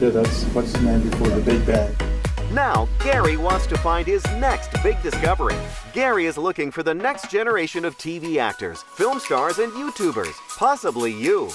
Yeah, that's what's the name before the Big Bang. Now, Gary wants to find his next big discovery. Gary is looking for the next generation of TV actors, film stars, and YouTubers, possibly you.